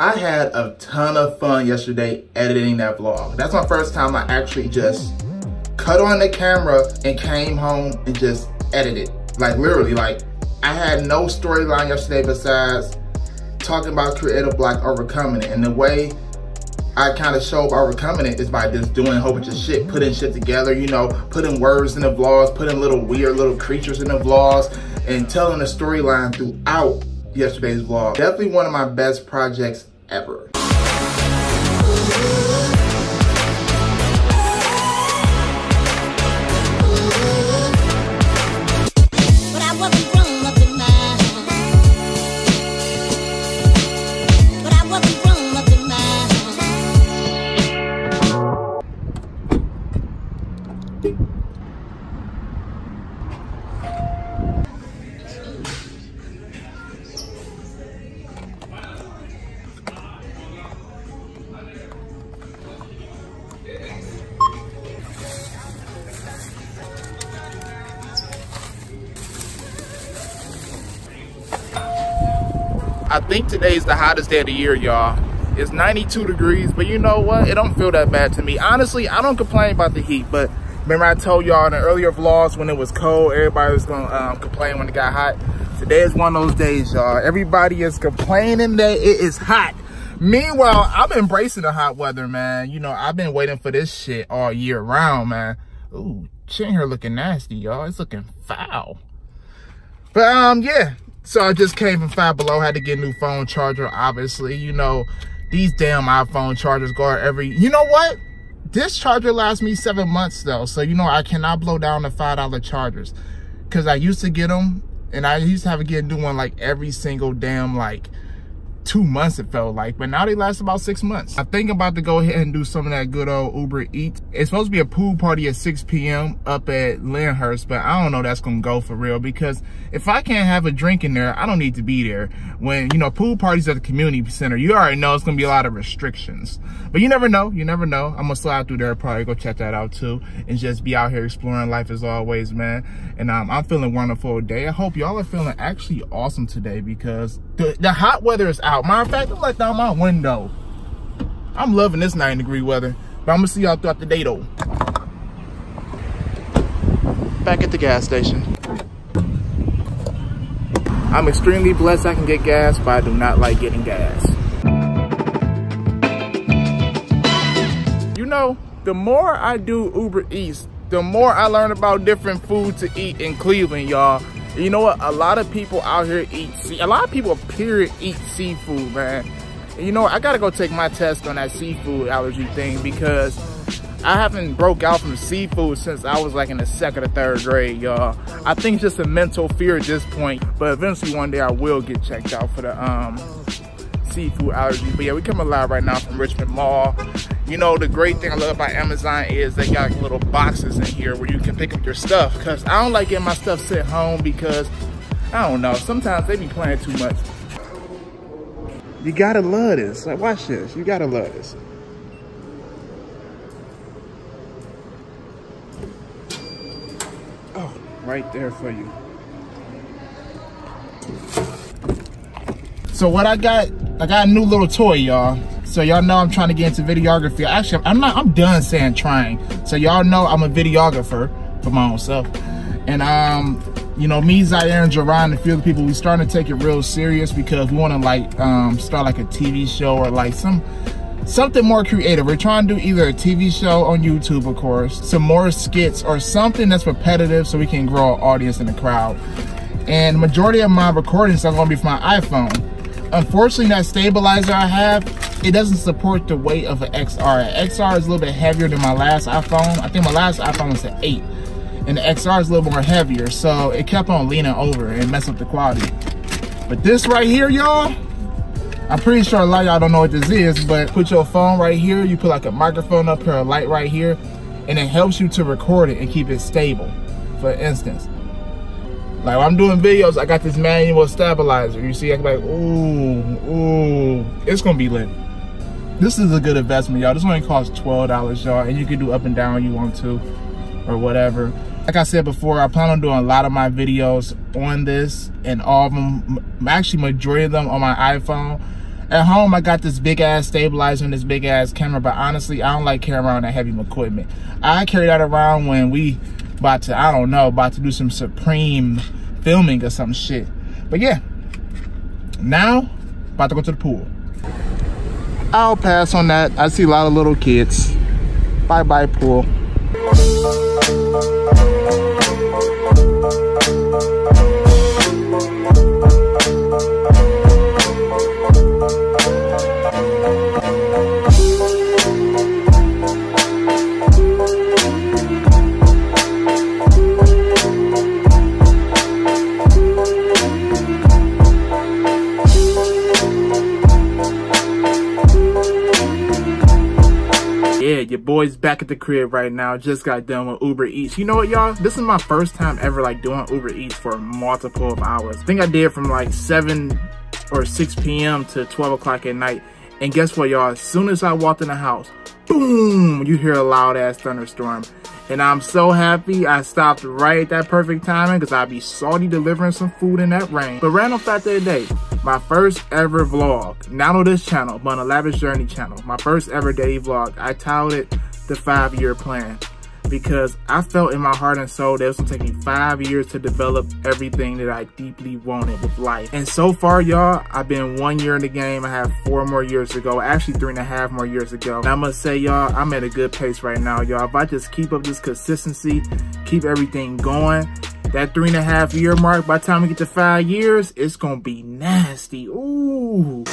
I had a ton of fun yesterday editing that vlog. That's my first time I actually just cut on the camera and came home and just edited. Like literally, like I had no storyline yesterday besides talking about creative block overcoming it. And the way I kind of show up overcoming it is by just doing a whole bunch of shit, putting shit together, you know, putting words in the vlogs, putting little weird little creatures in the vlogs, and telling a storyline throughout yesterday's vlog. Definitely one of my best projects ever. I think today's the hottest day of the year, y'all. It's 92 degrees, but you know what? It don't feel that bad to me. Honestly, I don't complain about the heat, but remember I told y'all in the earlier vlogs when it was cold, everybody was gonna um, complain when it got hot. Today is one of those days, y'all. Everybody is complaining that it is hot. Meanwhile, I'm embracing the hot weather, man. You know, I've been waiting for this shit all year round, man. Ooh, chin here looking nasty, y'all. It's looking foul. But, um, yeah, so I just came from Five Below, had to get a new phone charger, obviously. You know, these damn iPhone chargers go every, you know what? This charger lasts me seven months though. So, you know, I cannot blow down the $5 chargers. Cause I used to get them and I used to have to get a new one like every single damn like two months it felt like but now they last about six months. I think I'm about to go ahead and do some of that good old uber eats. It's supposed to be a pool party at 6 p.m up at lyndhurst but i don't know that's gonna go for real because if i can't have a drink in there i don't need to be there. When you know pool parties at the community center you already know it's gonna be a lot of restrictions. But you never know you never know. I'm gonna slide through there probably go check that out too and just be out here exploring life as always man. And um, i'm feeling wonderful today. I hope y'all are feeling actually awesome today because the, the hot weather is out out. Matter of fact, I'm let down my window. I'm loving this 90 degree weather. But I'm gonna see y'all throughout the day though. Back at the gas station. I'm extremely blessed I can get gas, but I do not like getting gas. You know, the more I do Uber Eats, the more I learn about different food to eat in Cleveland, y'all. You know what? A lot of people out here eat, see, a lot of people period eat seafood, man. And you know? I gotta go take my test on that seafood allergy thing because I haven't broke out from seafood since I was like in the second or third grade, y'all. I think it's just a mental fear at this point, but eventually one day I will get checked out for the um, seafood allergy. But yeah, we coming live right now from Richmond Mall. You know, the great thing I love about Amazon is they got little boxes in here where you can pick up your stuff. Because I don't like getting my stuff sent home because, I don't know, sometimes they be playing too much. You gotta love this. Like, watch this. You gotta love this. Oh, right there for you. So what I got, I got a new little toy, y'all. So y'all know I'm trying to get into videography. Actually, I'm not, I'm done saying trying. So y'all know I'm a videographer for my own self. And um, you know, me, Zaire, and Jerron, and a few other people, we starting to take it real serious because we want to like um, start like a TV show or like some something more creative. We're trying to do either a TV show on YouTube, of course, some more skits or something that's repetitive so we can grow our audience in the crowd. And majority of my recordings are going to be from my iPhone. Unfortunately, that stabilizer I have, it doesn't support the weight of an XR. An XR is a little bit heavier than my last iPhone. I think my last iPhone was an 8. And the XR is a little more heavier, so it kept on leaning over and messing up the quality. But this right here, y'all, I'm pretty sure a lot of y'all don't know what this is, but put your phone right here, you put like a microphone up here, a light right here, and it helps you to record it and keep it stable. For instance, like I'm doing videos, I got this manual stabilizer. You see, I'm like, ooh, ooh, it's gonna be lit. This is a good investment, y'all. This only costs $12, y'all, and you can do up and down you want to, or whatever. Like I said before, I plan on doing a lot of my videos on this, and all of them, actually majority of them on my iPhone. At home, I got this big ass stabilizer and this big ass camera, but honestly, I don't like carrying around that heavy equipment. I carry that around when we about to, I don't know, about to do some supreme filming or some shit. But yeah, now, about to go to the pool. I'll pass on that. I see a lot of little kids. Bye-bye pool. Boy's back at the crib right now. Just got done with Uber Eats. You know what, y'all? This is my first time ever like doing Uber Eats for multiple of hours. I think I did from like 7 or 6 p.m. to 12 o'clock at night. And guess what, y'all? As soon as I walked in the house, boom, you hear a loud ass thunderstorm. And I'm so happy I stopped right at that perfect timing because I'd be salty delivering some food in that rain. But random fact of the day, my first ever vlog, not on this channel, but on the Lavish Journey channel, my first ever daily vlog, I titled it The Five Year Plan because I felt in my heart and soul that it was gonna take me five years to develop everything that I deeply wanted with life. And so far, y'all, I've been one year in the game. I have four more years to go, actually three and a half more years to go. And I must say, y'all, I'm at a good pace right now, y'all. If I just keep up this consistency, keep everything going, that three and a half year mark, by the time we get to five years, it's gonna be nasty. Ooh.